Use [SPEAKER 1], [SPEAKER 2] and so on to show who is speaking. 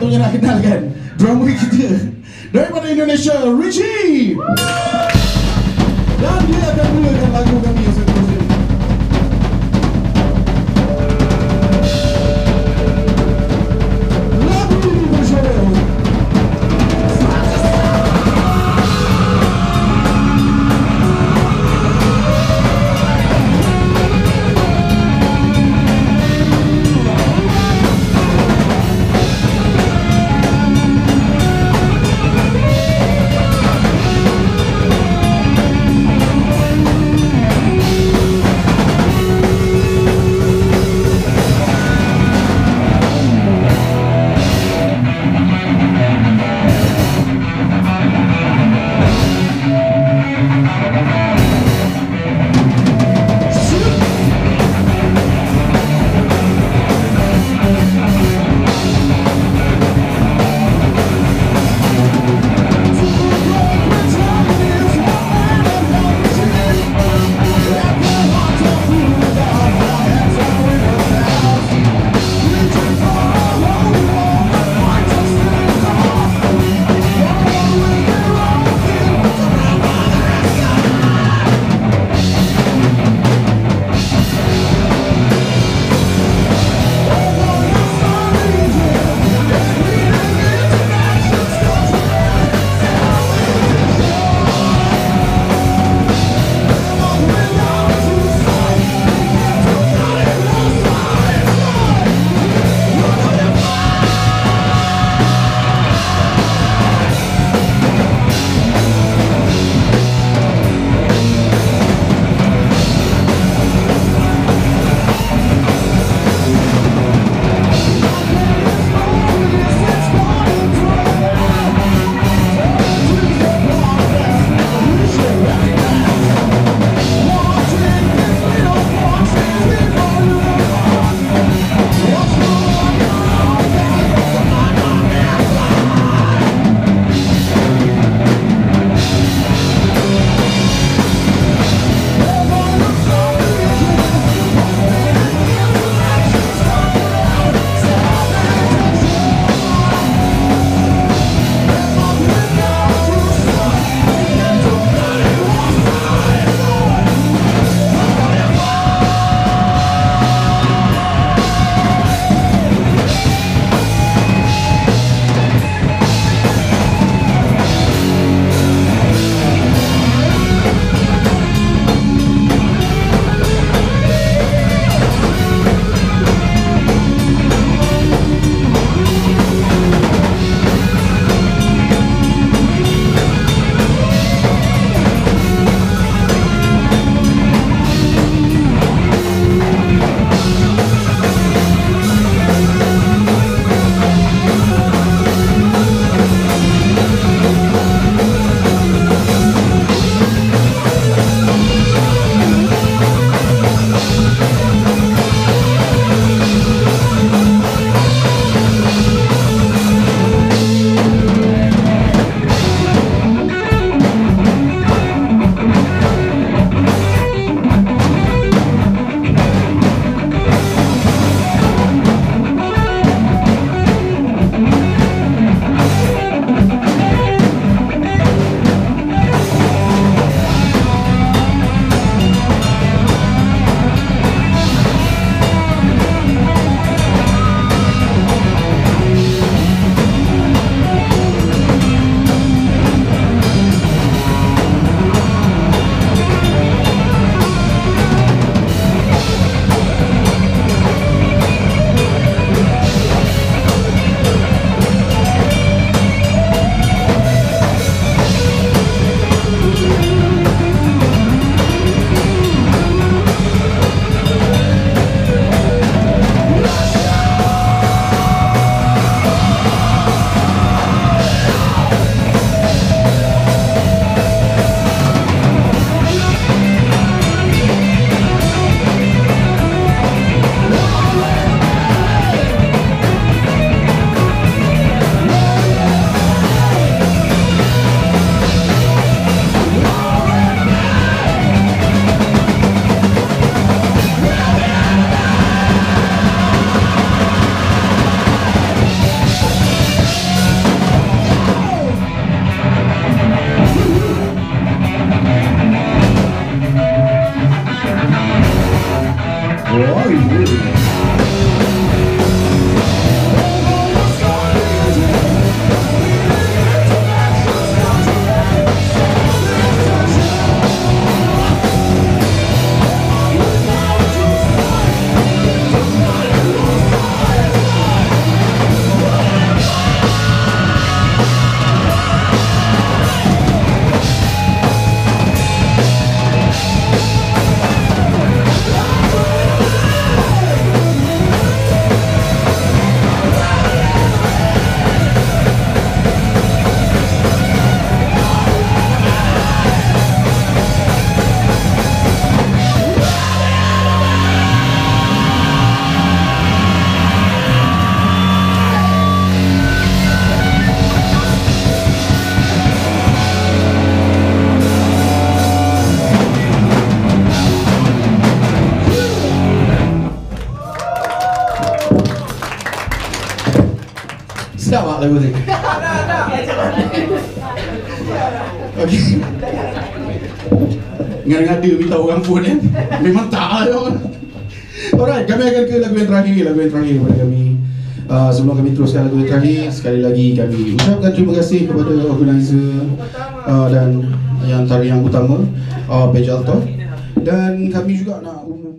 [SPEAKER 1] sepatutnya nak kenalkan drummer kita daripada Indonesia, Richie. Dan dia akan mulakan lagu kami Siap tak lagu ni? Okey. Ngada-ngada minta orang pun kan Memang tak lah Alright, kami akan ke lagu yang terakhir. Lagu yang terakhir kepada kami. Uh, Sebelum kami teruskan lagu yang terakhir Sekali lagi kami ucapkan terima kasih kepada organizer uh, Dan yang antara yang utama uh, Page Alto Dan kami juga nak umum